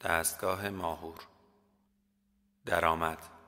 دستگاه ماهور. درآمد.